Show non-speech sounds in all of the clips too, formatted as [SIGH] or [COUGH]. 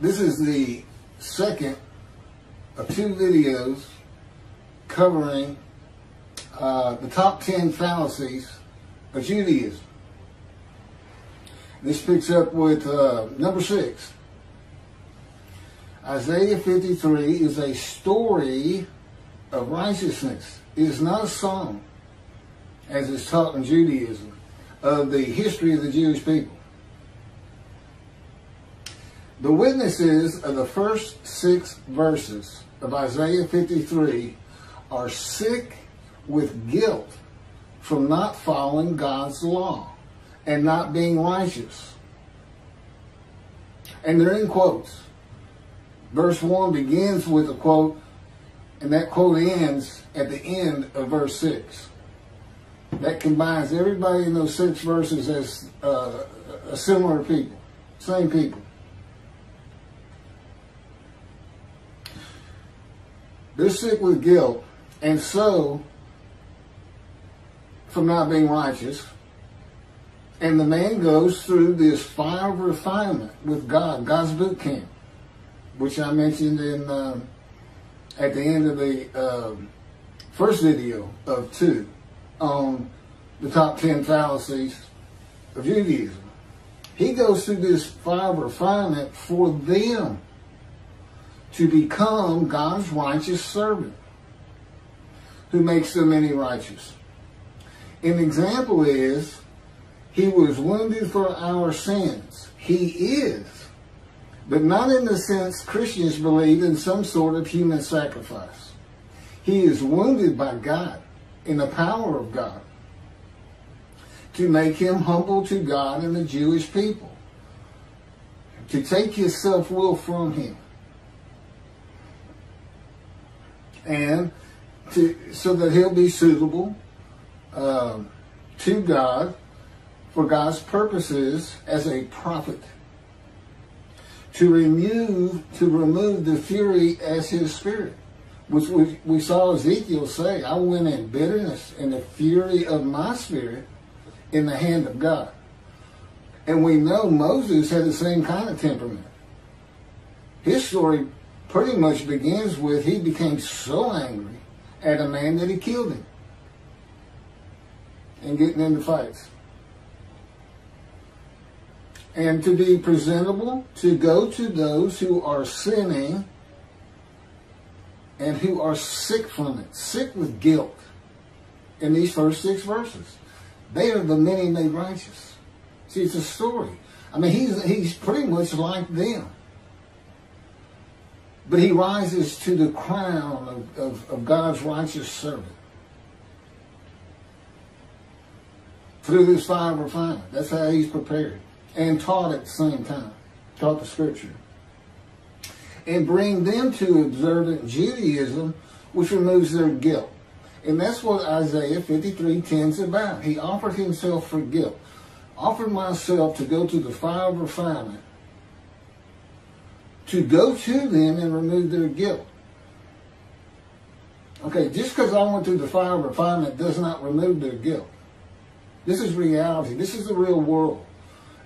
This is the second of two videos covering uh, the top 10 fallacies of Judaism. This picks up with uh, number six. Isaiah 53 is a story of righteousness. It is not a song, as is taught in Judaism, of the history of the Jewish people. The witnesses of the first six verses of Isaiah 53 are sick with guilt from not following God's law and not being righteous. And they're in quotes. Verse 1 begins with a quote, and that quote ends at the end of verse 6. That combines everybody in those six verses as uh, similar people, same people. They're sick with guilt, and so from not being righteous. And the man goes through this fire of refinement with God, God's boot camp, which I mentioned in uh, at the end of the uh, first video of two on the top 10 fallacies of Judaism. He goes through this fire of refinement for them to become God's righteous servant who makes so many righteous. An example is he was wounded for our sins. He is. But not in the sense Christians believe in some sort of human sacrifice. He is wounded by God in the power of God to make him humble to God and the Jewish people, to take his self-will from him, and to, so that he'll be suitable uh, to God for God's purposes as a prophet. To remove, to remove the fury as his spirit. Which we, we saw Ezekiel say, I went in bitterness and the fury of my spirit in the hand of God. And we know Moses had the same kind of temperament. His story pretty much begins with he became so angry at a man that he killed him and getting into fights. And to be presentable, to go to those who are sinning and who are sick from it, sick with guilt in these first six verses. They are the many made righteous. See, it's a story. I mean, he's, he's pretty much like them. But he rises to the crown of, of, of God's righteous servant. through this fire of refinement. That's how he's prepared. And taught at the same time. Taught the scripture. And bring them to observant Judaism, which removes their guilt. And that's what Isaiah 53 10 about. He offered himself for guilt. Offered myself to go to the fire of refinement. To go to them and remove their guilt. Okay, just because I went through the fire of refinement does not remove their guilt. This is reality. This is the real world.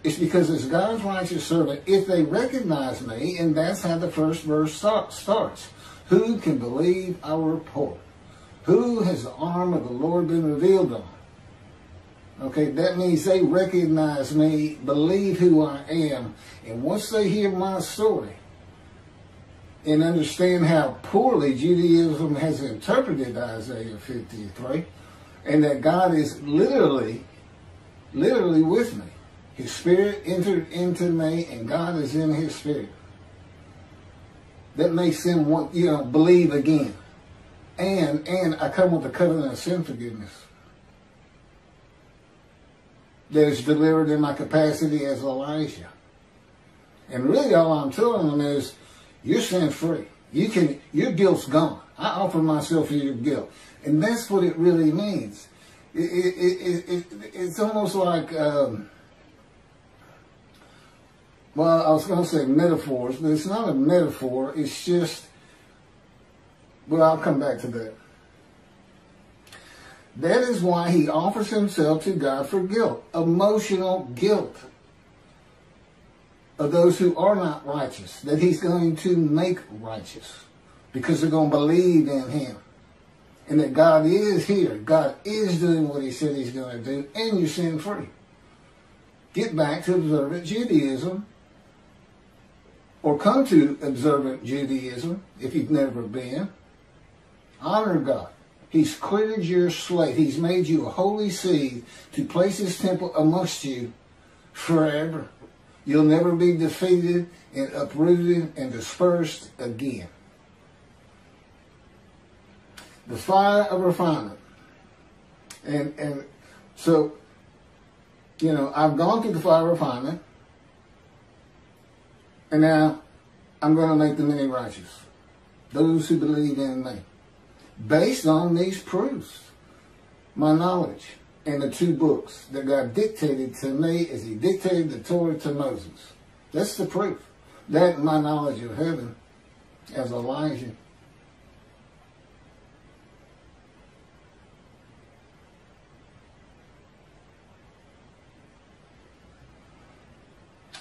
It's because as God's righteous servant, if they recognize me, and that's how the first verse start, starts. Who can believe our report? Who has the arm of the Lord been revealed on? Okay, that means they recognize me, believe who I am, and once they hear my story and understand how poorly Judaism has interpreted Isaiah 53, and that God is literally literally with me. His spirit entered into me and God is in his spirit. That makes them want, you know, believe again. And, and I come with the covenant of sin forgiveness. That is delivered in my capacity as Elijah. And really all I'm telling them is, you're sin free. You can, your guilt's gone. I offer myself for your guilt. And that's what it really means it, it, it, it's almost like, um, well, I was going to say metaphors, but it's not a metaphor. It's just, well, I'll come back to that. That is why he offers himself to God for guilt, emotional guilt of those who are not righteous that he's going to make righteous because they're going to believe in him. And that God is here. God is doing what he said he's going to do, and you're sin free. Get back to observant Judaism, or come to observant Judaism if you've never been. Honor God. He's cleared your slate. He's made you a holy seed to place his temple amongst you forever. You'll never be defeated and uprooted and dispersed again. The fire of refinement. And and so, you know, I've gone through the fire of refinement, and now I'm going to make the many righteous. Those who believe in me based on these proofs, my knowledge, and the two books that God dictated to me as he dictated the Torah to Moses. That's the proof. That my knowledge of heaven as Elijah.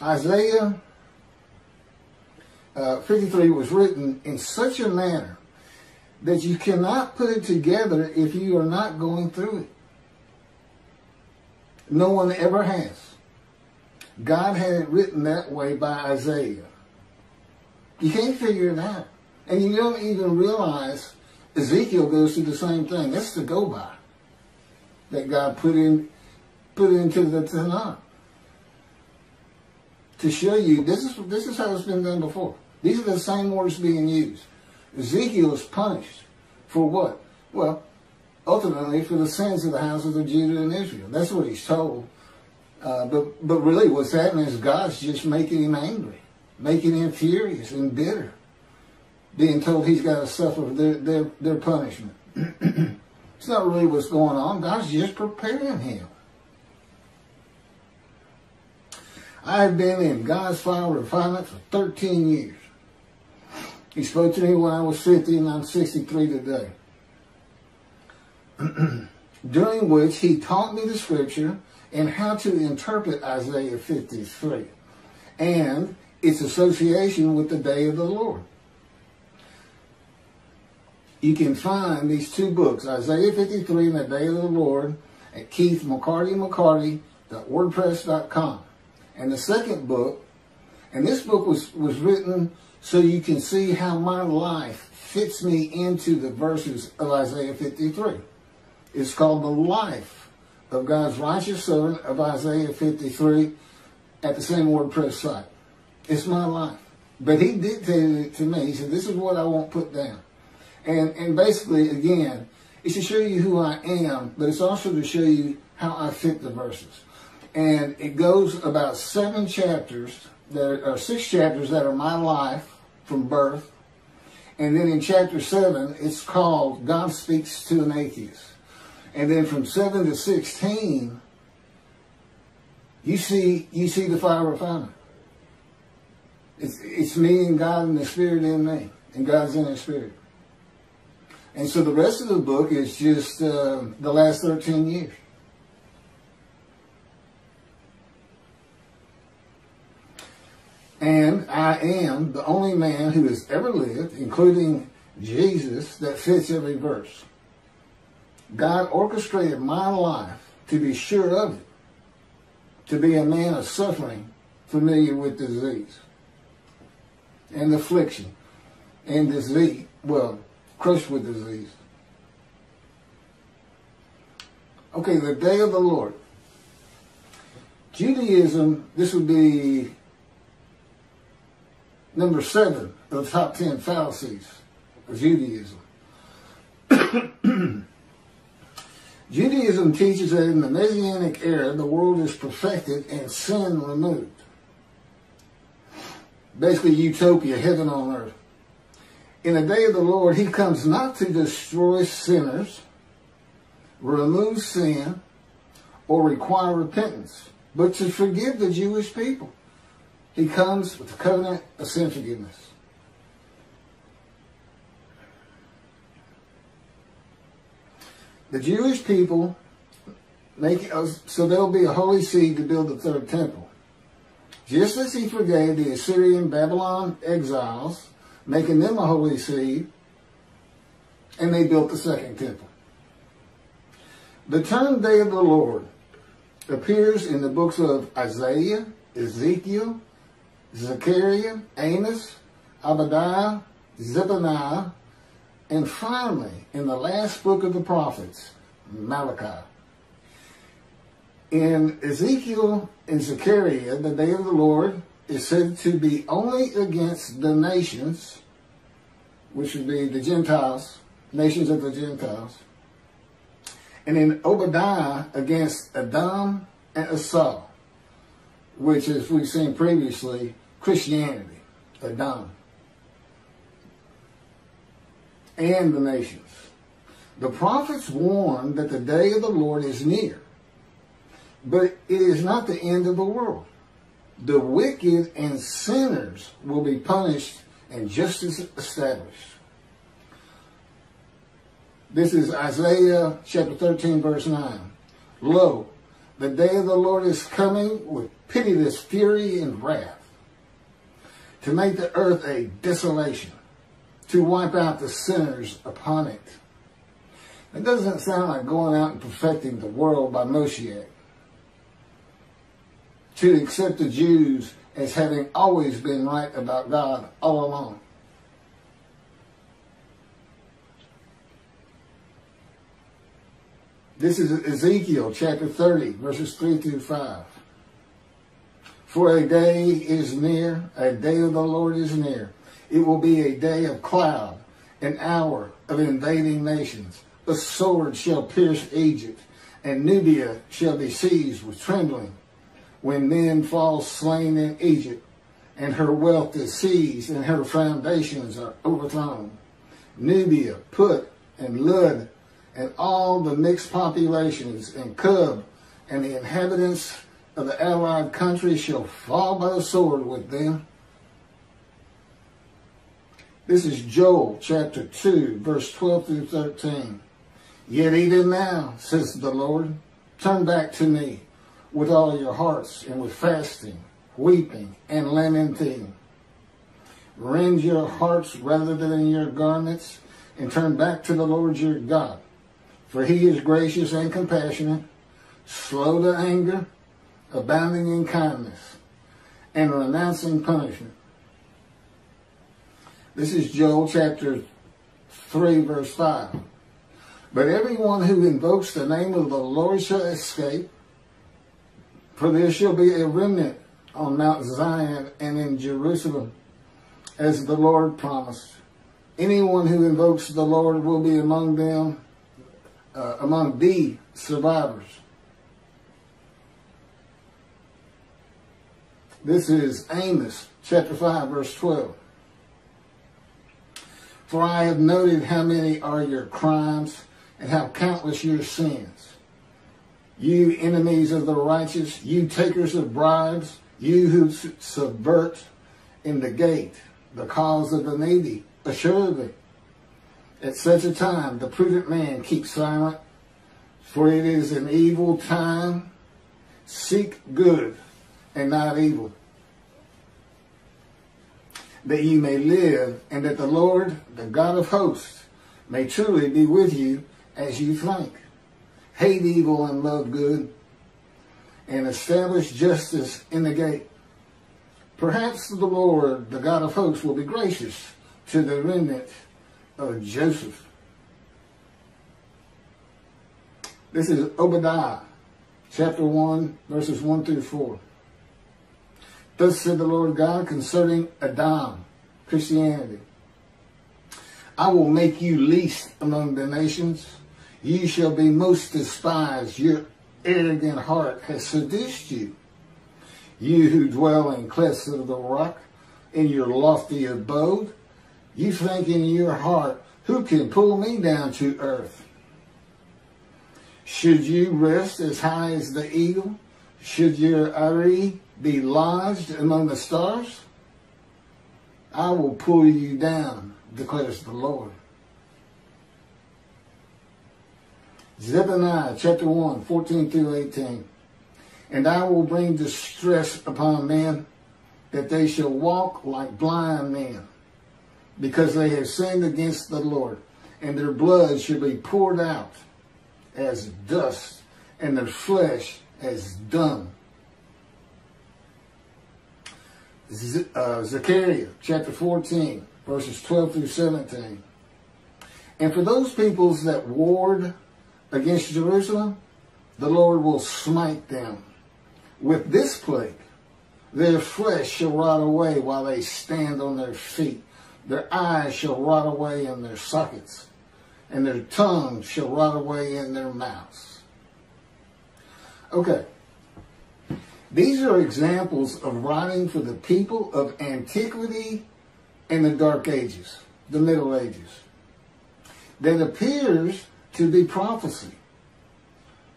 Isaiah uh, 53 was written in such a manner that you cannot put it together if you are not going through it. No one ever has. God had it written that way by Isaiah. You can't figure it out. And you don't even realize Ezekiel goes through the same thing. That's the go by that God put in put into the Tanakh. To show you this is this is how it's been done before. These are the same words being used. Ezekiel is punished for what? Well, ultimately for the sins of the houses of Judah and Israel. That's what he's told. Uh, but but really, what's happening is God's just making him angry, making him furious and bitter, being told he's got to suffer their their, their punishment. [CLEARS THROAT] it's not really what's going on. God's just preparing him. I've been in God's fire refinement for 13 years. He spoke to me when I was 50 and I'm 63 today. [CLEARS THROAT] During which he taught me the scripture and how to interpret Isaiah 53 and its association with the day of the Lord. You can find these two books, Isaiah 53 and the day of the Lord, at Keith McCarty McCarty.wordpress.com. And the second book, and this book was, was written so you can see how my life fits me into the verses of Isaiah 53. It's called The Life of God's Righteous Servant of Isaiah 53 at the same WordPress site. It's my life. But he dictated it to me. He said, this is what I want put down. And, and basically, again, it's to show you who I am, but it's also to show you how I fit the verses. And it goes about seven chapters, that are six chapters that are my life from birth. And then in chapter 7, it's called God Speaks to an Atheist. And then from 7 to 16, you see you see the fire refinement. It's, it's me and God and the Spirit in me. And God's in the Spirit. And so the rest of the book is just uh, the last 13 years. And I am the only man who has ever lived, including Jesus, that fits every verse. God orchestrated my life to be sure of it, to be a man of suffering, familiar with disease and affliction and disease, well, crushed with disease. Okay, the day of the Lord. Judaism, this would be number seven of the top ten fallacies of Judaism. [CLEARS THROAT] Judaism teaches that in the Messianic era, the world is perfected and sin removed. Basically, utopia, heaven on earth. In the day of the Lord, he comes not to destroy sinners, remove sin, or require repentance, but to forgive the Jewish people. He comes with the covenant of sin forgiveness. The Jewish people make uh, so there'll be a holy seed to build the third temple. just as he forgave the Assyrian Babylon exiles, making them a holy seed, and they built the second temple. The term day of the Lord appears in the books of Isaiah, Ezekiel, Zechariah, Amos, Obadiah, Zephaniah, and finally, in the last book of the prophets, Malachi. In Ezekiel and Zechariah, the day of the Lord is said to be only against the nations, which would be the Gentiles, nations of the Gentiles. And in Obadiah against Edom and Esau, which, as we've seen previously, Christianity, Edom, and the nations. The prophets warn that the day of the Lord is near, but it is not the end of the world. The wicked and sinners will be punished and justice established. This is Isaiah chapter 13, verse 9. Lo, the day of the Lord is coming with pitiless fury and wrath, to make the earth a desolation, to wipe out the sinners upon it. It doesn't sound like going out and perfecting the world by Moshiach. To accept the Jews as having always been right about God all along. This is Ezekiel chapter 30, verses 3 through 5. For a day is near, a day of the Lord is near. It will be a day of cloud, an hour of invading nations. A sword shall pierce Egypt, and Nubia shall be seized with trembling. When men fall slain in Egypt, and her wealth is seized, and her foundations are overthrown. Nubia, Put, and Lud and all the mixed populations and Cub, and the inhabitants of the allied countries shall fall by the sword with them. This is Joel chapter 2, verse 12 through 13. Yet even now, says the Lord, turn back to me with all your hearts and with fasting, weeping, and lamenting. Rend your hearts rather than your garments and turn back to the Lord your God for he is gracious and compassionate, slow to anger, abounding in kindness, and renouncing punishment. This is Joel chapter 3, verse 5. But everyone who invokes the name of the Lord shall escape, for there shall be a remnant on Mount Zion and in Jerusalem, as the Lord promised. Anyone who invokes the Lord will be among them uh, among the survivors. This is Amos chapter 5, verse 12. For I have noted how many are your crimes and how countless your sins. You enemies of the righteous, you takers of bribes, you who subvert in the gate the cause of the needy, assuredly at such a time, the prudent man keeps silent, for it is an evil time. Seek good and not evil, that you may live, and that the Lord, the God of hosts, may truly be with you as you think. Hate evil and love good, and establish justice in the gate. Perhaps the Lord, the God of hosts, will be gracious to the remnant of Joseph. This is Obadiah, chapter 1, verses 1 through 4. Thus said the Lord God concerning Edom, Christianity. I will make you least among the nations. You shall be most despised. Your arrogant heart has seduced you. You who dwell in clefts of the rock, in your lofty abode, you think in your heart, who can pull me down to earth? Should you rest as high as the eagle? Should your eyrie be lodged among the stars? I will pull you down, declares the Lord. Zephaniah chapter 1, 14 through 18. And I will bring distress upon men that they shall walk like blind men, because they have sinned against the Lord, and their blood shall be poured out as dust, and their flesh as dung. Uh, Zechariah chapter 14, verses 12 through 17. And for those peoples that warred against Jerusalem, the Lord will smite them with this plague. Their flesh shall rot away while they stand on their feet. Their eyes shall rot away in their sockets, and their tongues shall rot away in their mouths. Okay. These are examples of writing for the people of antiquity and the Dark Ages, the Middle Ages, that appears to be prophecy.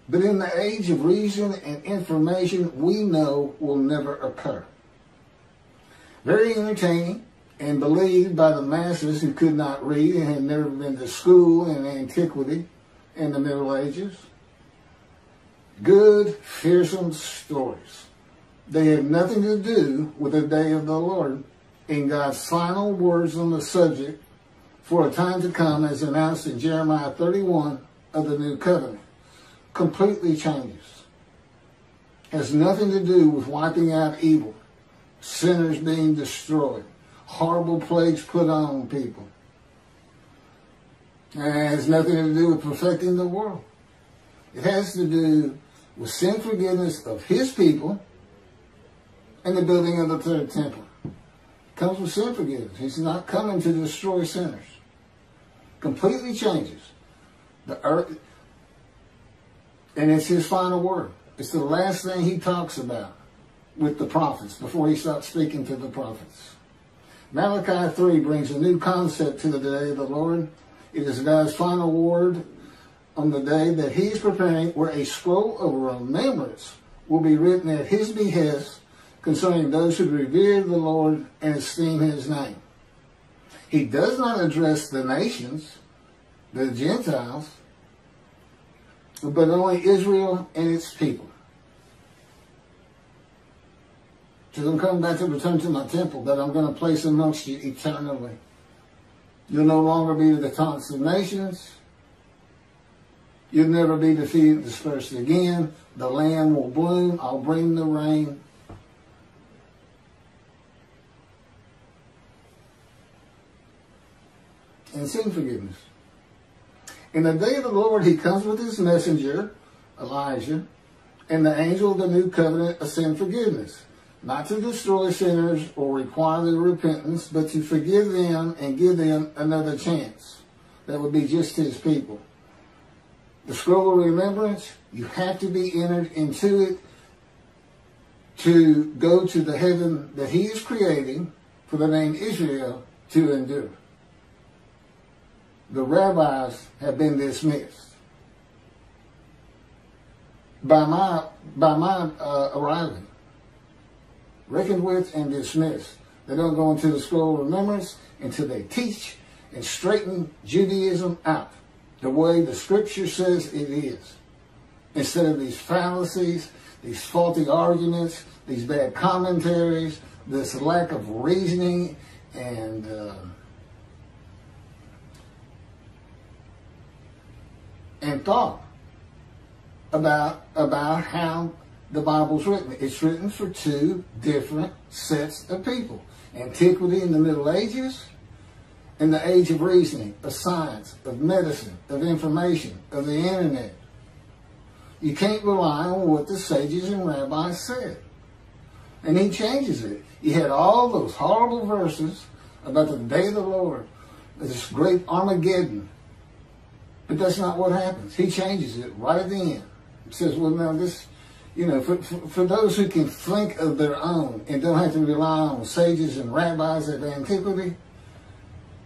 But in the age of reason and information, we know will never occur. Very entertaining and believed by the masses who could not read and had never been to school in antiquity and the Middle Ages. Good, fearsome stories. They have nothing to do with the day of the Lord in God's final words on the subject for a time to come as announced in Jeremiah 31 of the New Covenant. Completely changes. Has nothing to do with wiping out evil, sinners being destroyed, horrible plagues put on people. And it has nothing to do with perfecting the world. It has to do with sin forgiveness of his people and the building of the third temple. Comes with sin forgiveness. He's not coming to destroy sinners. Completely changes. The earth, and it's his final word. It's the last thing he talks about with the prophets before he starts speaking to the prophets. Malachi 3 brings a new concept to the day of the Lord. It is God's final word on the day that he is preparing where a scroll of remembrance will be written at his behest concerning those who revere the Lord and esteem his name. He does not address the nations, the Gentiles, but only Israel and its people. So I'm coming back to return to my temple that I'm going to place amongst you eternally. You'll no longer be the taunts of nations. You'll never be defeated, dispersed again. The land will bloom. I'll bring the rain. And sin forgiveness. In the day of the Lord, he comes with his messenger, Elijah, and the angel of the new covenant of sin forgiveness, not to destroy sinners or require their repentance, but to forgive them and give them another chance. That would be just his people. The scroll of remembrance, you have to be entered into it to go to the heaven that he is creating for the name Israel to endure the rabbis have been dismissed. By my, by my uh, arriving, reckoned with and dismissed. They don't go into the scroll of remembrance until they teach and straighten Judaism out the way the scripture says it is. Instead of these fallacies, these faulty arguments, these bad commentaries, this lack of reasoning and uh, and thought about about how the Bible's written. It's written for two different sets of people. Antiquity in the Middle Ages and the age of reasoning, of science, of medicine, of information, of the internet. You can't rely on what the sages and rabbis said. And he changes it. He had all those horrible verses about the day of the Lord, this great Armageddon, but that's not what happens. He changes it right at the end. He says, well, now this, you know, for, for, for, those who can think of their own and don't have to rely on sages and rabbis of antiquity,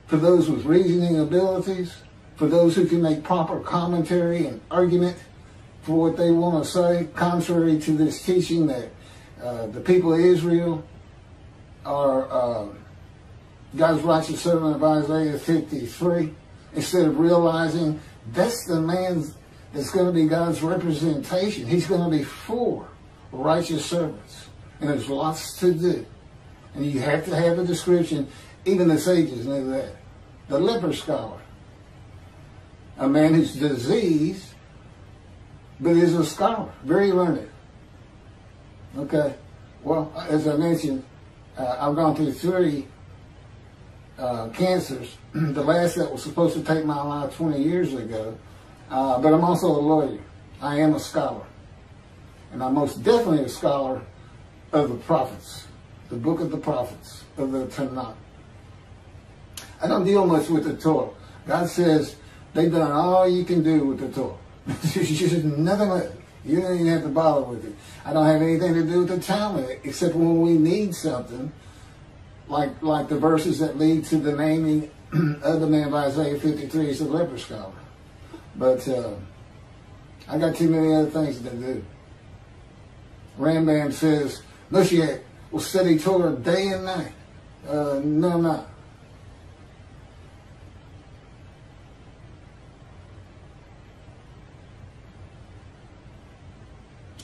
for those with reasoning abilities, for those who can make proper commentary and argument for what they want to say, contrary to this teaching that uh, the people of Israel are uh, God's righteous servant of Isaiah 53 instead of realizing that's the man that's going to be God's representation. He's going to be for righteous servants. And there's lots to do. And you have to have a description. Even the sages knew that. The leper scholar. A man who's diseased, but is a scholar, very learned. Okay. Well, as I mentioned, uh, I've gone through three uh, cancers. [CLEARS THROAT] the last that was supposed to take my life 20 years ago. Uh, but I'm also a lawyer. I am a scholar. And I'm most definitely a scholar of the prophets, the book of the prophets, of the Tanakh. I don't deal much with the Torah. God says they've done all you can do with the Torah. [LAUGHS] she says, nothing. You don't even have to bother with it. I don't have anything to do with the Talmud, except when we need something, like like the verses that lead to the naming [CLEARS THROAT] of the man by Isaiah 53 as the leper scholar. But uh, I got too many other things to do. Rambam says, Moshiach will study Torah day and night. Uh, no, I'm not.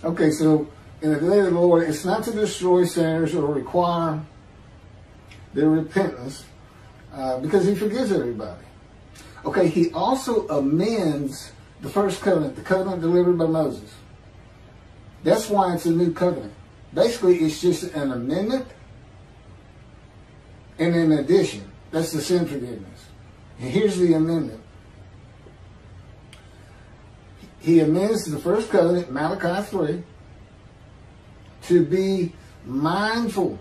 Okay, so in the day of the Lord, it's not to destroy sinners or require their repentance uh, because he forgives everybody. Okay, he also amends the first covenant, the covenant delivered by Moses. That's why it's a new covenant. Basically, it's just an amendment and an addition. That's the sin forgiveness. And here's the amendment. He amends the first covenant, Malachi 3, to be mindful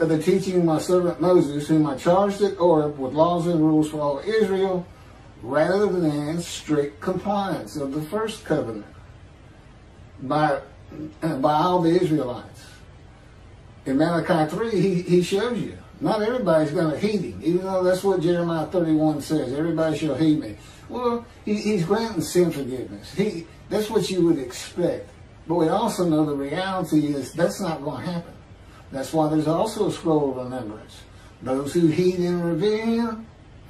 of the teaching of my servant Moses, whom I charged at Horeb with laws and rules for all Israel, rather than strict compliance of the first covenant by, by all the Israelites. In Malachi 3, he, he shows you. Not everybody's going to heed him, even though that's what Jeremiah 31 says. Everybody shall heed me. Well, he, he's granting sin forgiveness. He, that's what you would expect. But we also know the reality is that's not going to happen. That's why there's also a scroll of remembrance. Those who heed and revere him,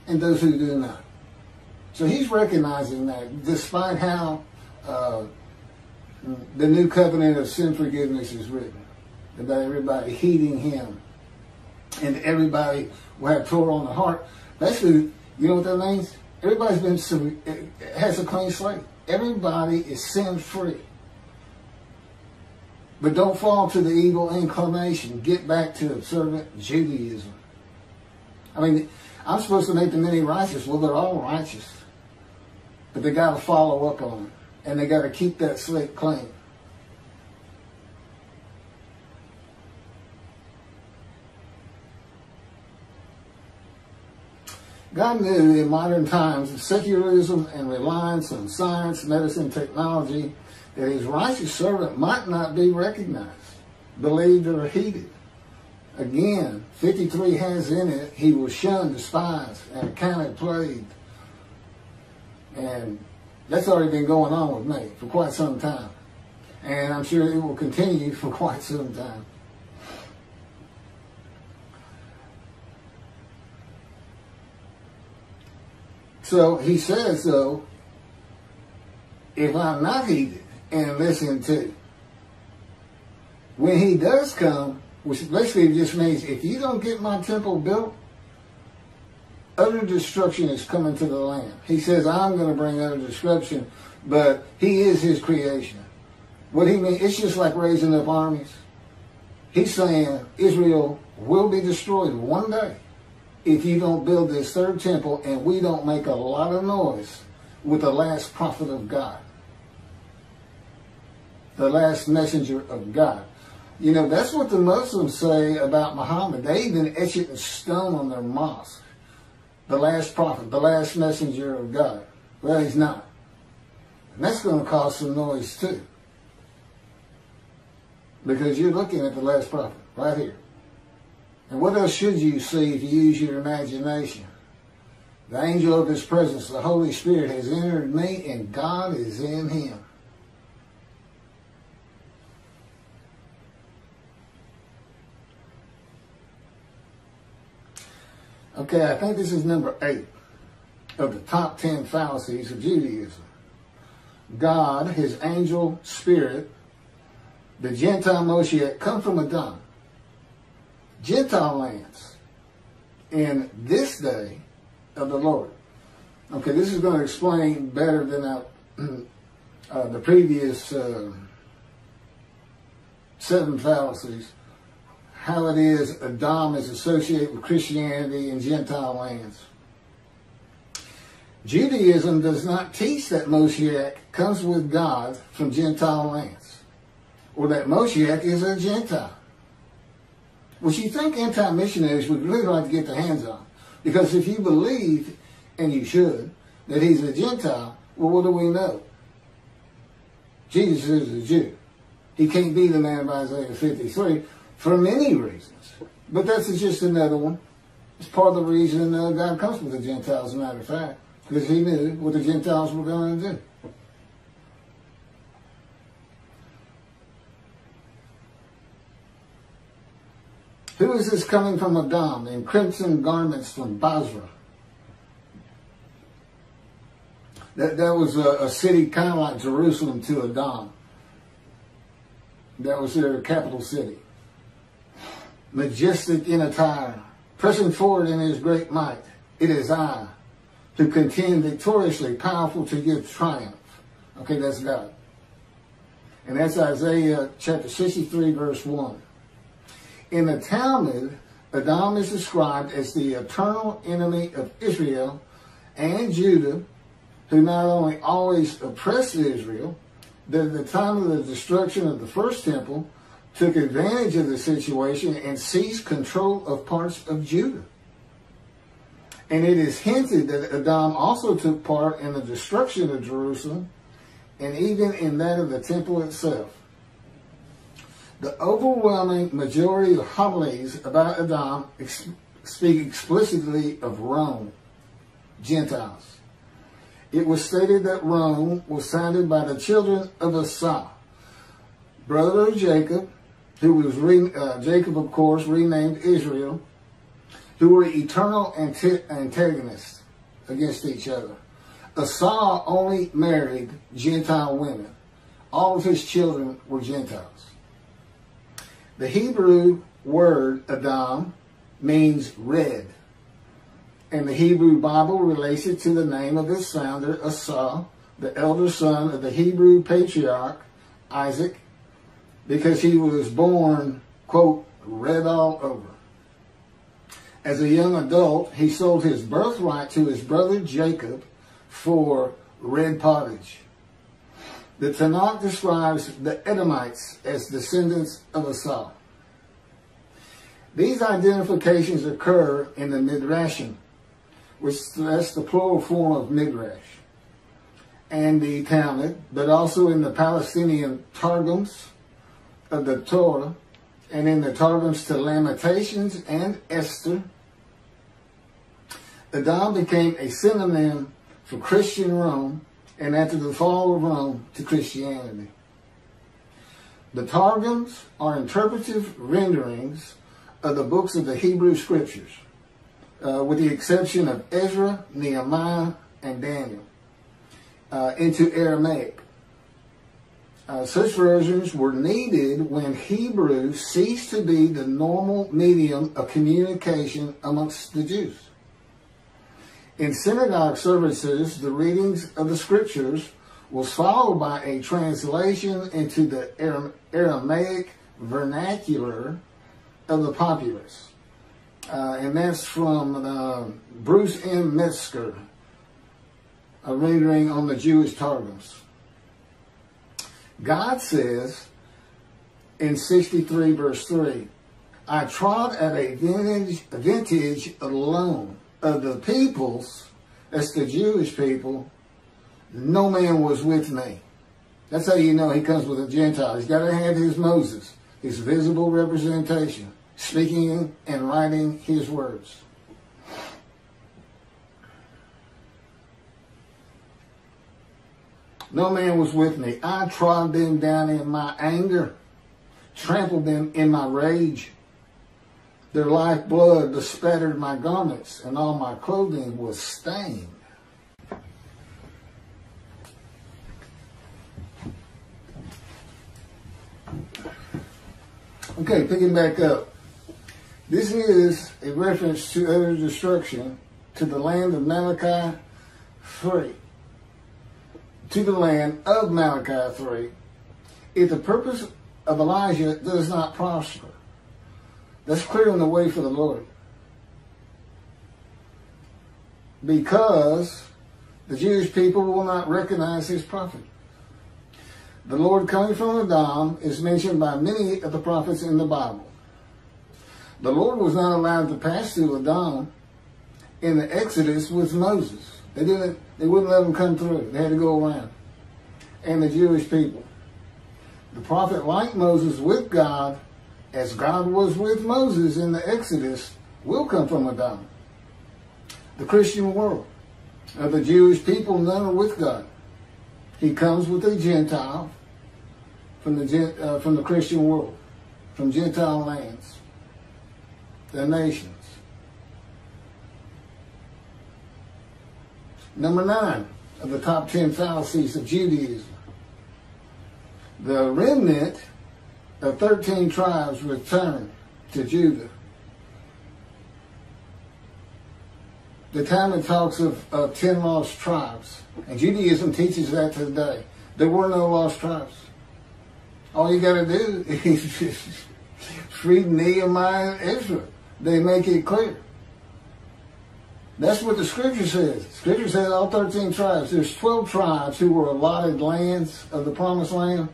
and those who do not. So he's recognizing that despite how uh, the new covenant of sin forgiveness is written, about everybody heeding him, and everybody will have Torah on the heart. Basically, you know what that means? Everybody's been eh, has a clean slate. Everybody is sin free. But don't fall to the evil inclination. Get back to observant Judaism. I mean, I'm supposed to make the many righteous. Well, they're all righteous. But they got to follow up on it. And they got to keep that slate clean. God knew in modern times secularism and reliance on science, medicine, technology, that his righteous servant might not be recognized, believed, or heeded. Again, 53 has in it, he was shunned, despised, and accounted plagued. And that's already been going on with me for quite some time. And I'm sure it will continue [LAUGHS] for quite some time. So he says, though, if I'm not heeded, and listen to. When he does come, which basically just means if you don't get my temple built, utter destruction is coming to the land. He says, I'm going to bring utter destruction, but he is his creation. What he means, it's just like raising up armies. He's saying Israel will be destroyed one day if you don't build this third temple and we don't make a lot of noise with the last prophet of God the last messenger of God. You know, that's what the Muslims say about Muhammad. They even etch it in stone on their mosque. The last prophet, the last messenger of God. Well, he's not. And that's going to cause some noise too. Because you're looking at the last prophet right here. And what else should you see if you use your imagination? The angel of his presence, the Holy Spirit, has entered me and God is in him. Okay, I think this is number eight of the top ten fallacies of Judaism. God, his angel spirit, the Gentile Moshiach come from Edom. Gentile lands in this day of the Lord. Okay, this is going to explain better than I, [CLEARS THROAT] uh, the previous uh, seven fallacies how it is Edom is associated with Christianity and Gentile lands. Judaism does not teach that Moshiach comes with God from Gentile lands, or that Moshiach is a Gentile, which you think anti-missionaries would really like to get their hands on. Because if you believe, and you should, that he's a Gentile, well, what do we know? Jesus is a Jew. He can't be the man of Isaiah 53 for many reasons. But that's just another one. It's part of the reason uh, God comes with the Gentiles, as a matter of fact, because he knew what the Gentiles were going to do. Who is this coming from Edom in crimson garments from Bozrah? That, that was a, a city kind of like Jerusalem to Edom. That was their capital city. Majestic in attire, pressing forward in his great might. It is I who contend victoriously, powerful to give triumph. Okay, that's God. And that's Isaiah chapter 63, verse 1. In the Talmud, Edom is described as the eternal enemy of Israel and Judah who not only always oppressed Israel, but at the time of the destruction of the first temple, took advantage of the situation and seized control of parts of Judah. And it is hinted that Edom also took part in the destruction of Jerusalem and even in that of the temple itself. The overwhelming majority of homilies about Edom speak explicitly of Rome, Gentiles it was stated that Rome was founded by the children of Esau, brother of Jacob, who was re, uh, Jacob, of course, renamed Israel, who were eternal antagonists against each other. Esau only married Gentile women. All of his children were Gentiles. The Hebrew word Edom means red and the Hebrew Bible relates it to the name of its founder, Esau, the elder son of the Hebrew patriarch, Isaac, because he was born, quote, red all over. As a young adult, he sold his birthright to his brother Jacob for red pottage. The Tanakh describes the Edomites as descendants of Esau. These identifications occur in the Midrashim, which that's the plural form of Midrash, and the Talmud, but also in the Palestinian Targums of the Torah, and in the Targums to Lamentations and Esther. Edom became a synonym for Christian Rome, and after the fall of Rome, to Christianity. The Targums are interpretive renderings of the books of the Hebrew Scriptures uh, with the exception of Ezra, Nehemiah, and Daniel, uh, into Aramaic. Uh, such versions were needed when Hebrew ceased to be the normal medium of communication amongst the Jews. In synagogue services, the readings of the scriptures was followed by a translation into the Aramaic vernacular of the populace. Uh, and that's from uh, Bruce M. Metzger, a rendering on the Jewish Targums. God says in 63 verse 3, I trod at a vintage, a vintage alone of the peoples, that's the Jewish people, no man was with me. That's how you know he comes with a Gentile. He's got to have his Moses, his visible representation speaking and writing his words. No man was with me. I trod them down in my anger, trampled them in my rage. Their lifeblood bespattered my garments, and all my clothing was stained. Okay, picking back up. This is a reference to utter destruction to the land of Malachi 3. To the land of Malachi 3. If the purpose of Elijah does not prosper, that's clearing the way for the Lord. Because the Jewish people will not recognize his prophet. The Lord coming from Edom is mentioned by many of the prophets in the Bible. The Lord was not allowed to pass through Edom in the Exodus with Moses. They didn't they wouldn't let him come through. They had to go around. And the Jewish people. The prophet like Moses with God, as God was with Moses in the Exodus, will come from Edom. The Christian world. The Jewish people, none are with God. He comes with a Gentile from the uh, from the Christian world, from Gentile lands, the nations. Number nine of the top ten fallacies of Judaism. The remnant of 13 tribes returned to Judah. The Talmud talks of, of 10 lost tribes, and Judaism teaches that today. There were no lost tribes. All you got to do [LAUGHS] is read Nehemiah and Ezra. They make it clear. That's what the scripture says. Scripture says all 13 tribes. There's 12 tribes who were allotted lands of the promised land.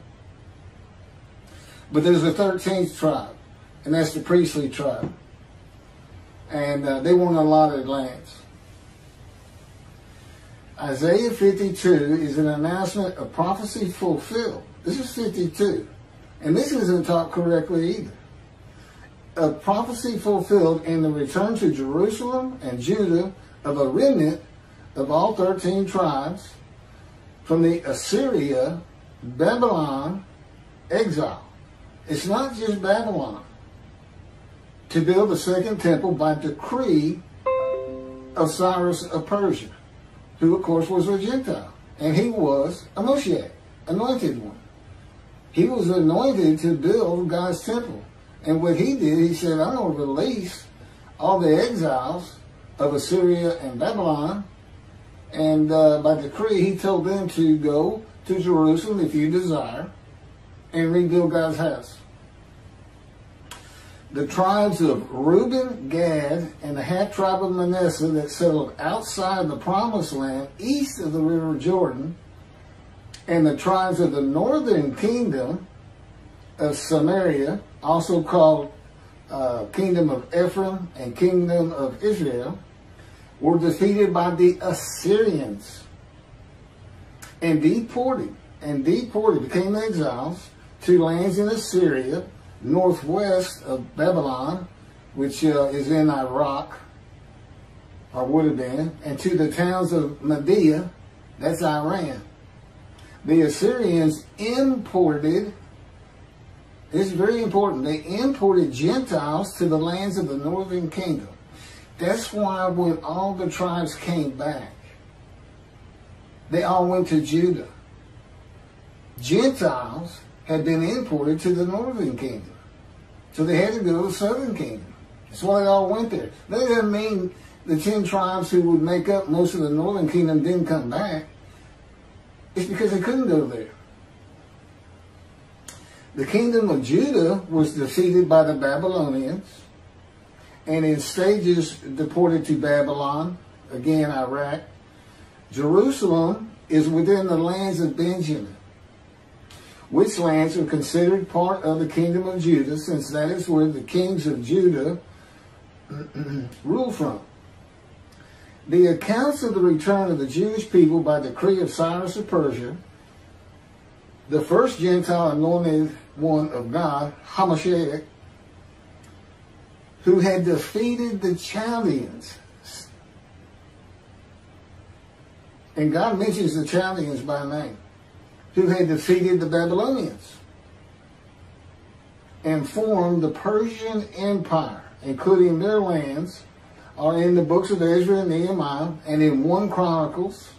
But there's a 13th tribe, and that's the priestly tribe. And uh, they weren't allotted lands. Isaiah 52 is an announcement of prophecy fulfilled. This is 52. And this isn't taught correctly either. A prophecy fulfilled in the return to Jerusalem and Judah of a remnant of all 13 tribes from the Assyria, Babylon exile. It's not just Babylon. To build the second temple by decree of Cyrus of Persia who of course was a Gentile. And he was a Moshiach, anointed one. He was anointed to build God's temple. And what he did, he said, I'm going to release all the exiles of Assyria and Babylon. And uh, by decree, he told them to go to Jerusalem if you desire and rebuild God's house. The tribes of Reuben, Gad, and the half tribe of Manasseh that settled outside the promised land east of the river Jordan, and the tribes of the northern kingdom of Samaria, also called uh, kingdom of Ephraim and kingdom of Israel, were defeated by the Assyrians and deported, and deported, became exiles to lands in Assyria northwest of Babylon, which uh, is in Iraq, or would have been, and to the towns of Media, that's Iran. The Assyrians imported, this is very important, they imported Gentiles to the lands of the northern kingdom. That's why when all the tribes came back, they all went to Judah. Gentiles had been imported to the northern kingdom. So they had to go to the southern kingdom. That's why they all went there. That doesn't mean the ten tribes who would make up most of the northern kingdom didn't come back. It's because they couldn't go there. The kingdom of Judah was defeated by the Babylonians and in stages deported to Babylon, again Iraq. Jerusalem is within the lands of Benjamin which lands are considered part of the kingdom of Judah, since that is where the kings of Judah [CLEARS THROAT] rule from. The accounts of the return of the Jewish people by decree of Cyrus of Persia, the first Gentile anointed one of God, Hamashiach, who had defeated the Chaldeans. And God mentions the Chaldeans by name who had defeated the Babylonians and formed the Persian Empire, including their lands, are in the books of Ezra and Nehemiah and in 1 Chronicles.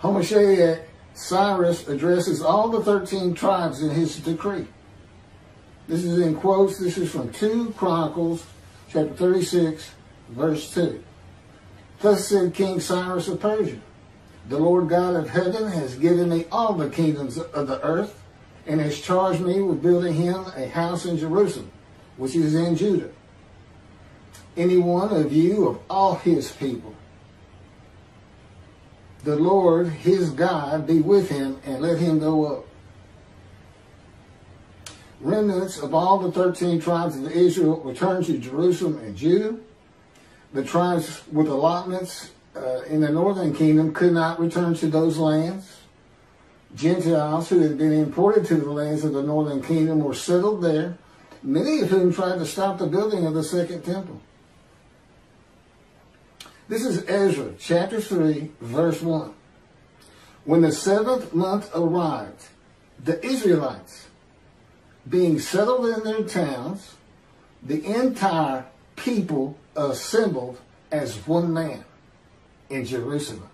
Hamashiach Cyrus addresses all the 13 tribes in his decree. This is in quotes. This is from 2 Chronicles, chapter 36, verse 2. Thus said King Cyrus of Persia, The Lord God of heaven has given me all the kingdoms of the earth, and has charged me with building him a house in Jerusalem, which is in Judah. Any one of you of all his people, the Lord his God be with him, and let him go up remnants of all the 13 tribes of Israel returned to Jerusalem and Judah. The tribes with allotments uh, in the northern kingdom could not return to those lands. Gentiles who had been imported to the lands of the northern kingdom were settled there, many of whom tried to stop the building of the second temple. This is Ezra chapter 3, verse 1. When the seventh month arrived, the Israelites being settled in their towns, the entire people assembled as one man in Jerusalem.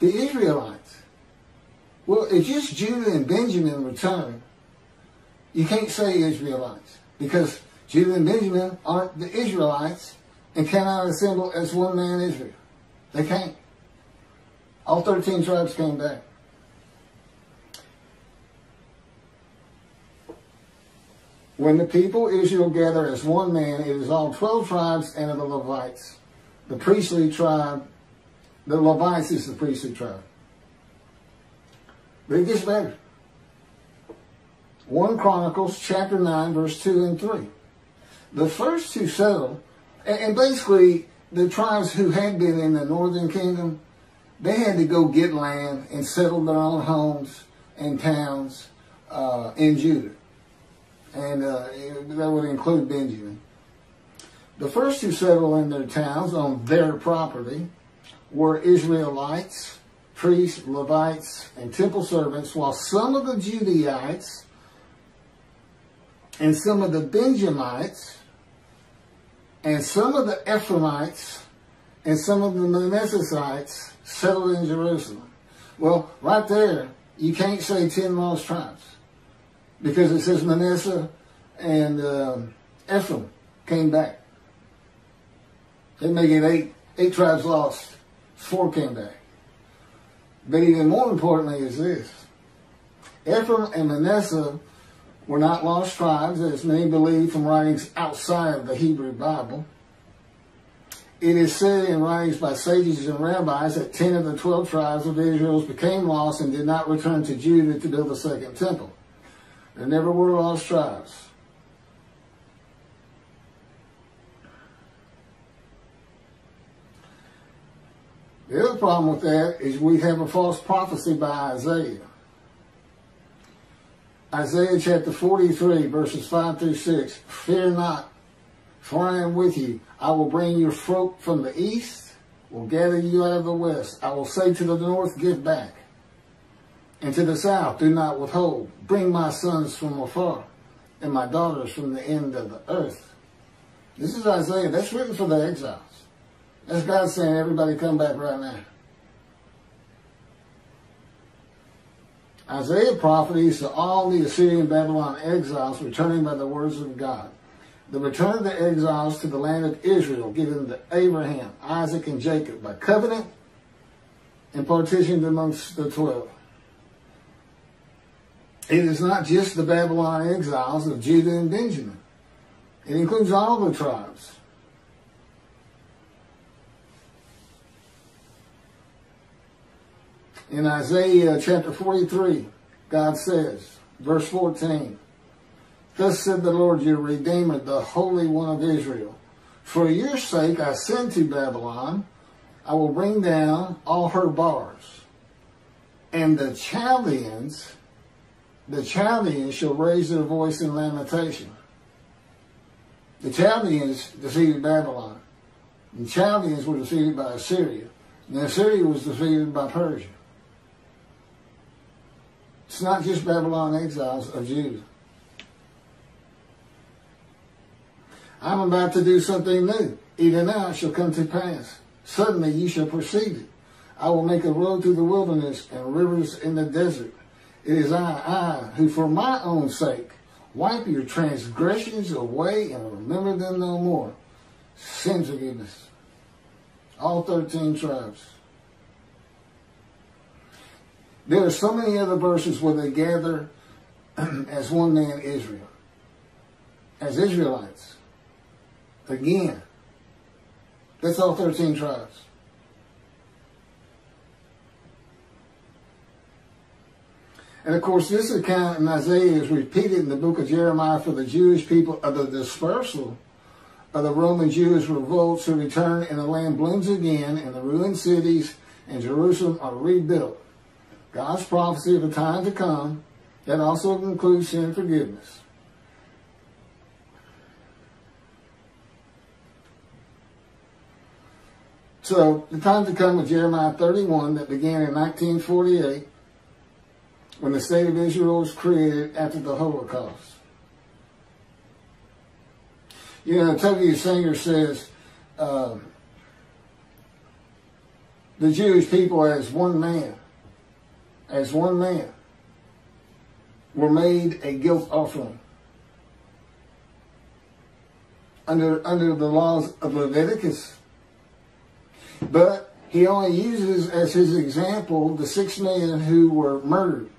The Israelites. Well, if just Judah and Benjamin return, you can't say Israelites because Judah and Benjamin aren't the Israelites and cannot assemble as one man Israel. They can't. All 13 tribes came back. When the people Israel gather as one man, it is all 12 tribes and the Levites. The priestly tribe, the Levites is the priestly tribe. But it gets better. 1 Chronicles chapter 9, verse 2 and 3. The first to settle, and basically the tribes who had been in the northern kingdom, they had to go get land and settle their own homes and towns uh, in Judah and uh, that would include Benjamin. The first to settle in their towns on their property were Israelites, priests, Levites, and temple servants, while some of the Judaites and some of the Benjamites and some of the Ephraimites and some of the Manassesites settled in Jerusalem. Well, right there, you can't say 10 lost tribes because it says Manasseh and um, Ephraim came back. They make it eight, eight tribes lost, four came back. But even more importantly is this. Ephraim and Manasseh were not lost tribes, as many believe from writings outside of the Hebrew Bible. It is said in writings by sages and rabbis that 10 of the 12 tribes of Israel became lost and did not return to Judah to build the second temple. There never were lost tribes. The other problem with that is we have a false prophecy by Isaiah. Isaiah chapter 43, verses 5 through 6. Fear not, for I am with you. I will bring your folk from the east, will gather you out of the west. I will say to the north, give back and to the south do not withhold. Bring my sons from afar, and my daughters from the end of the earth. This is Isaiah. That's written for the exiles. That's God saying, everybody come back right now. Isaiah prophesies to all the Assyrian Babylon exiles returning by the words of God. The return of the exiles to the land of Israel given to Abraham, Isaac, and Jacob by covenant and partitioned amongst the twelve. It is not just the Babylon exiles of Judah and Benjamin. It includes all the tribes. In Isaiah chapter 43, God says, verse 14, Thus said the Lord your Redeemer, the Holy One of Israel, For your sake I send to Babylon, I will bring down all her bars, and the Chaldeans the Chaldeans shall raise their voice in lamentation. The Chaldeans defeated Babylon. The Chaldeans were defeated by Assyria. And Assyria was defeated by Persia. It's not just Babylon exiles of Judah. I'm about to do something new. Even now it shall come to pass. Suddenly ye shall perceive it. I will make a road through the wilderness and rivers in the desert. It is I, I, who for my own sake wipe your transgressions away and remember them no more. Sin forgiveness. All 13 tribes. There are so many other verses where they gather [CLEARS THROAT] as one man Israel, as Israelites. Again, that's all 13 tribes. And of course, this account in Isaiah is repeated in the book of Jeremiah for the Jewish people of the dispersal of the Roman Jewish revolts who return and the land blooms again and the ruined cities and Jerusalem are rebuilt. God's prophecy of a time to come that also includes sin forgiveness. So the time to come with Jeremiah 31 that began in 1948 when the state of Israel was created after the Holocaust. You know, Tovia Singer says um, the Jewish people as one man, as one man, were made a guilt offering under under the laws of Leviticus. But he only uses as his example the six million who were murdered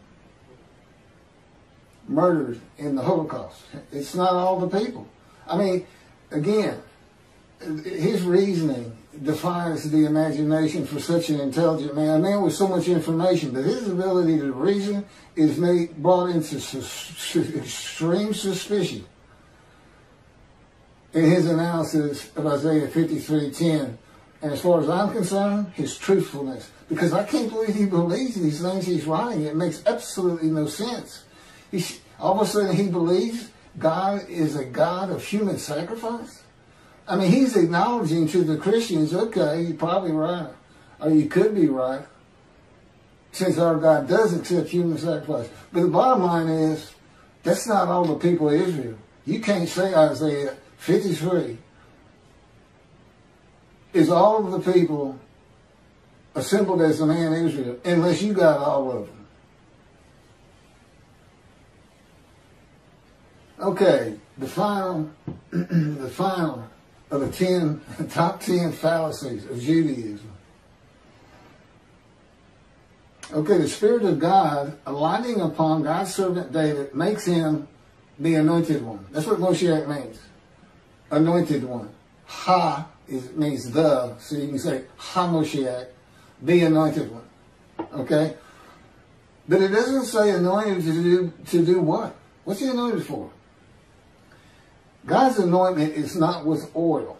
murdered in the Holocaust. It's not all the people. I mean, again, his reasoning defies the imagination for such an intelligent man, a man with so much information, but his ability to reason is made, brought into su extreme suspicion in his analysis of Isaiah 53.10. And as far as I'm concerned, his truthfulness. Because I can't believe he believes these things he's writing. It makes absolutely no sense. He, all of a sudden he believes God is a God of human sacrifice? I mean, he's acknowledging to the Christians, okay, you're probably right. Or you could be right. Since our God does accept human sacrifice. But the bottom line is, that's not all the people of Israel. You can't say Isaiah 53 is all of the people assembled as a man Israel, unless you got all of them. Okay, the final, [CLEARS THROAT] the final of the ten, [LAUGHS] top ten fallacies of Judaism. Okay, the Spirit of God alighting upon God's servant David makes him the anointed one. That's what Moshiach means. Anointed one. Ha is, means the, so you can say Ha Moshiach, the anointed one. Okay? But it doesn't say anointed to do, to do what? What's he anointed for? God's anointment is not with oil.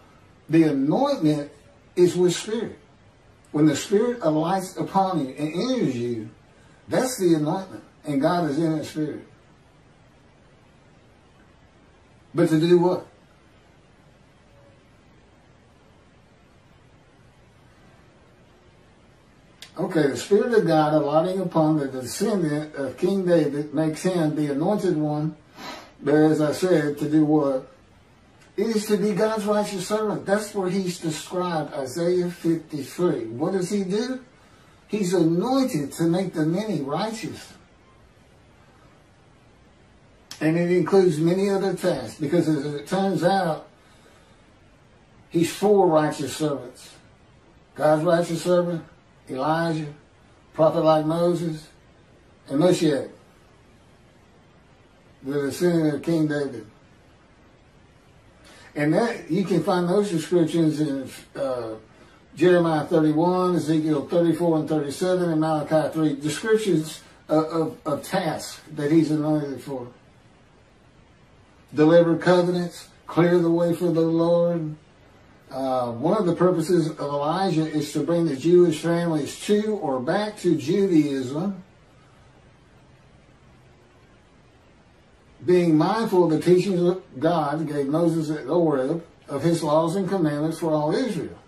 The anointment is with spirit. When the spirit alights upon you and enters you, that's the anointment. And God is in his spirit. But to do what? Okay, the Spirit of God alighting upon the descendant of King David makes him the anointed one, but as I said, to do what? It is to be God's righteous servant. That's where he's described, Isaiah 53. What does he do? He's anointed to make the many righteous. And it includes many other tasks because as it turns out, he's four righteous servants. God's righteous servant, Elijah, prophet like Moses, and Moshe, the descendant of King David. And that you can find those descriptions in uh, Jeremiah 31, Ezekiel 34 and 37, and Malachi 3. Descriptions of, of, of tasks that he's anointed for. Deliver covenants, clear the way for the Lord. Uh, one of the purposes of Elijah is to bring the Jewish families to or back to Judaism being mindful of the teachings of God gave Moses at Horeb of his laws and commandments for all Israel.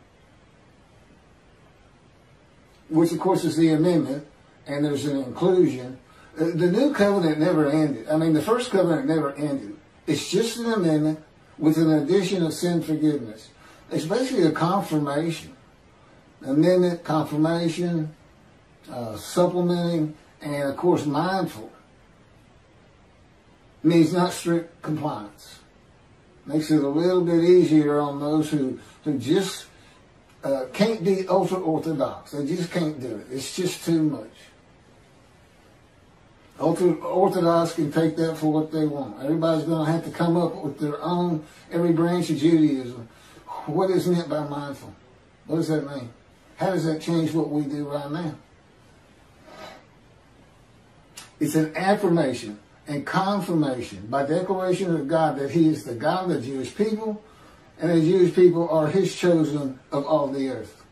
Which, of course, is the amendment, and there's an inclusion. Uh, the new covenant never ended. I mean, the first covenant never ended. It's just an amendment with an addition of sin forgiveness. It's basically a confirmation. Amendment, confirmation, uh, supplementing, And of course, mindful means not strict compliance. Makes it a little bit easier on those who, who just uh, can't be ultra orthodox. They just can't do it. It's just too much. Ultra Orthodox can take that for what they want. Everybody's going to have to come up with their own, every branch of Judaism. What is meant by mindful? What does that mean? How does that change what we do right now? It's an affirmation and confirmation by declaration of God that He is the God of the Jewish people and the Jewish people are His chosen of all the earth.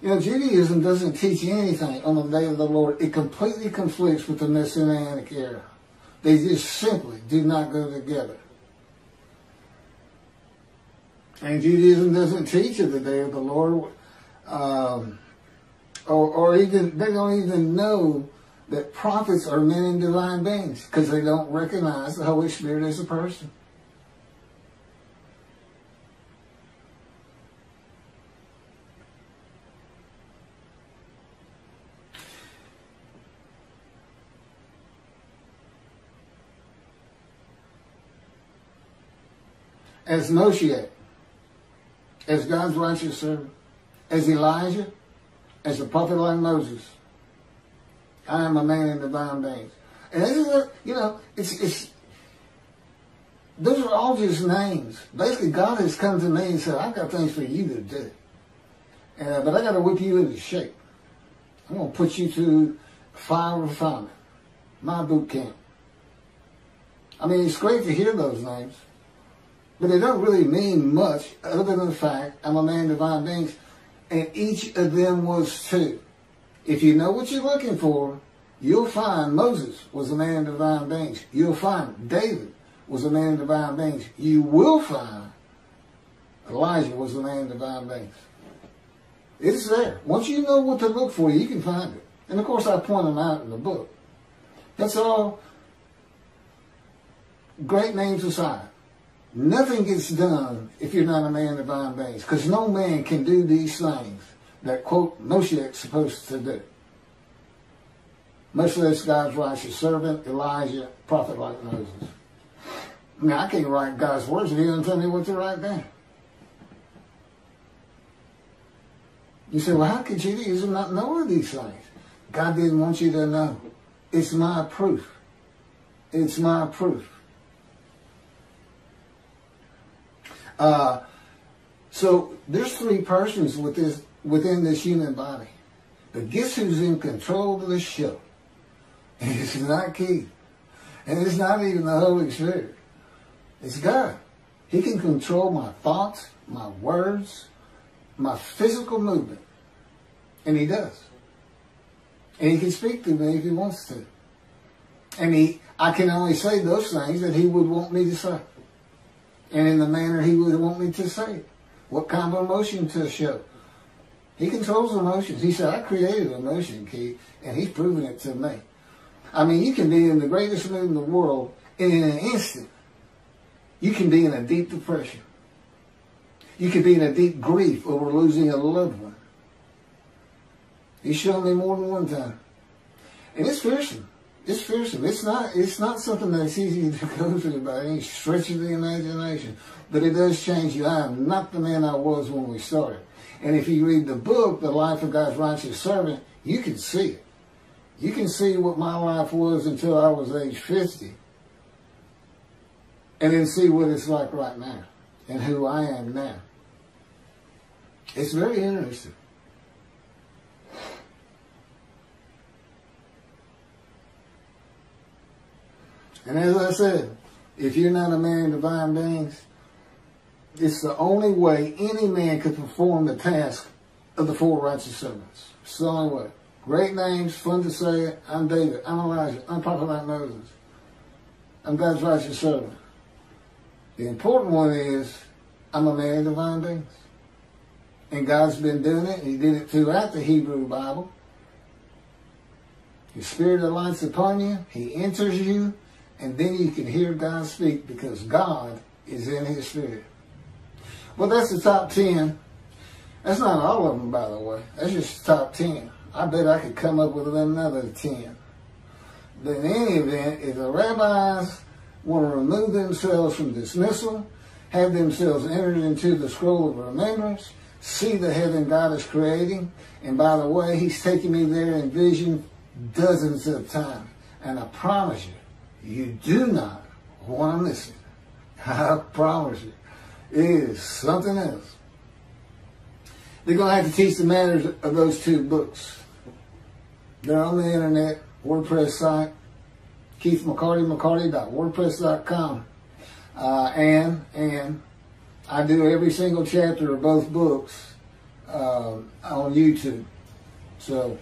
You know, Judaism doesn't teach anything on the day of the Lord. It completely conflicts with the Messianic era. They just simply do not go together. And Judaism doesn't teach of the day of the Lord. Um, or, or even, they don't even know that prophets are men and divine beings because they don't recognize the Holy Spirit as a person. as Moshe, as God's righteous servant, as Elijah, as the prophet like Moses. I am a man in divine beings. And this is a, you know, it's, it's, those are all just names. Basically, God has come to me and said, I've got things for you to do. Uh, but I got to whip you into shape. I'm going to put you through fire refinement, my boot camp. I mean, it's great to hear those names. But they don't really mean much other than the fact I'm a man of divine beings. And each of them was two. If you know what you're looking for, you'll find Moses was a man of divine beings. You'll find David was a man of divine beings. You will find Elijah was a man of divine beings. It's there. Once you know what to look for, you can find it. And of course, I point them out in the book. That's all great names aside. Nothing gets done if you're not a man of divine beings, because no man can do these things that, quote, Moshe is supposed to do. Most Much less God's righteous servant, Elijah, prophet like Moses. Mean, I can't write God's words if he doesn't tell me what to write down. You say, well, how could Judaism not know of these things? God didn't want you to know. It's my proof. It's my proof. Uh, so there's three persons with this, within this human body. But guess who's in control of the show? [LAUGHS] It's not Keith. And it's not even the Holy Spirit. It's God. He can control my thoughts, my words, my physical movement. And he does. And he can speak to me if he wants to. And he, I can only say those things that he would want me to say and in the manner he would want me to say it. What kind of emotion to show. He controls emotions. He said, I created emotion, Keith, and he's proven it to me. I mean, you can be in the greatest mood in the world, and in an instant, you can be in a deep depression. You can be in a deep grief over losing a loved one. He's shown me more than one time. And it's fearsome it's fearsome. It's not. It's not something that's easy [LAUGHS] to go through by any stretch of the imagination. But it does change you. I am not the man I was when we started. And if you read the book, The Life of God's Righteous Servant, you can see it. You can see what my life was until I was age 50. And then see what it's like right now and who I am now. It's very interesting. And as I said, if you're not a man of divine beings, it's the only way any man could perform the task of the four righteous servants. It's the only way. Great names, fun to say. I'm David. I'm Elijah. I'm Prophet like Moses. I'm God's righteous servant. The important one is I'm a man of divine beings. And God's been doing it. He did it throughout the Hebrew Bible. His spirit alights upon you. He enters you and then you can hear God speak because God is in his spirit. Well, that's the top 10. That's not all of them, by the way. That's just the top 10 I bet I could come up with another 10. But in any event, if the rabbis want to remove themselves from dismissal, have themselves entered into the scroll of remembrance, see the heaven God is creating, and by the way, He's taking me there in vision dozens of times. And I promise you, you do not want to miss it. [LAUGHS] I promise you. Is something else. They're going to have to teach the manners of those two books. They're on the internet, WordPress site, Keith McCarty, McCarty.wordpress.com. Uh, and, and I do every single chapter of both books uh, on YouTube. So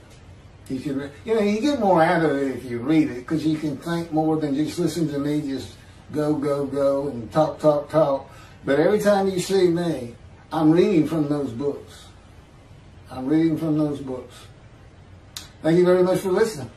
you can, you know, you get more out of it if you read it because you can think more than just listen to me just go, go, go and talk, talk, talk. But every time you see me, I'm reading from those books. I'm reading from those books. Thank you very much for listening.